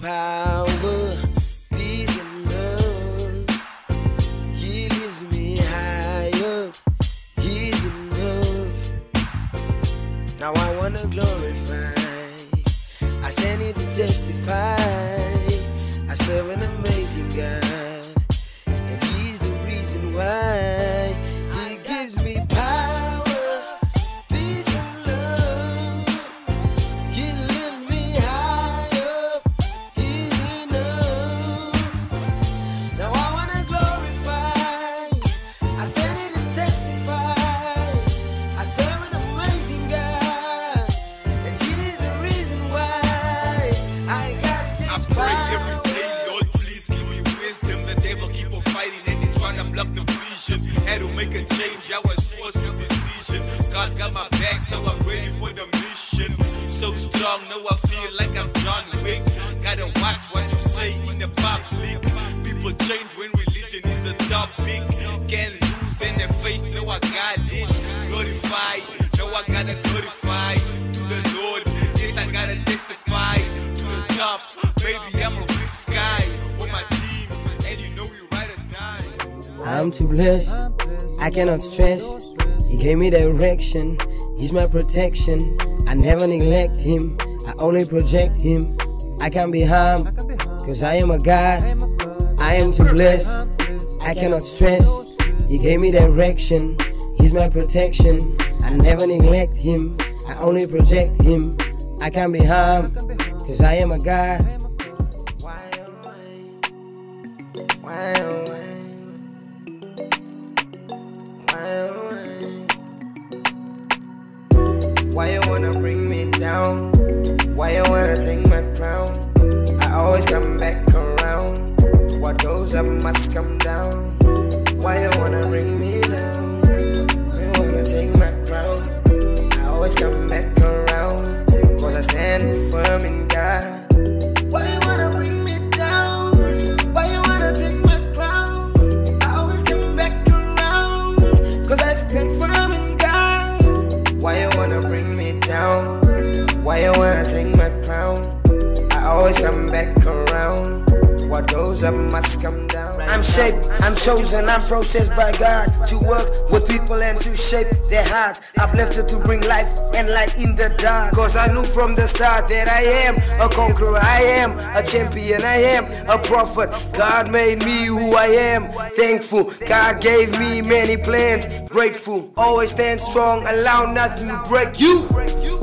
power, peace and love. He lifts me higher. He's enough. Now I wanna glorify. I stand here to testify. I serve an amazing God, to vision. Had to make a change, I was forced with decision. God got my back, so I'm ready for the mission. So strong, now I feel like I'm John Wick. Gotta watch what you say in the public. People change when religion is the topic. Can't lose in their faith, no, I got it. Glorified, no, I gotta glorify I'm too blessed, I cannot stress. He gave me direction, He's my protection. I never neglect Him, I only project Him. I can't be harmed, cause I am a God. I am too blessed, I cannot stress. He gave me direction, He's my protection. I never neglect Him, I only project Him. I can't be harmed, cause I am a God. Why, why, Why you wanna bring me down? Why you wanna take my crown? I always come back around. What goes up must come Why wanna take my crown? I always come back around. What goes up must come down. I'm shaped, I'm chosen, I'm processed by God to work with people and to shape their hearts. Uplifted to bring life and light in the dark. Cause I knew from the start that I am a conqueror, I am a champion, I am a prophet. God made me who I am. Thankful, God gave me many plans. Grateful, always stand strong, allow nothing to break you.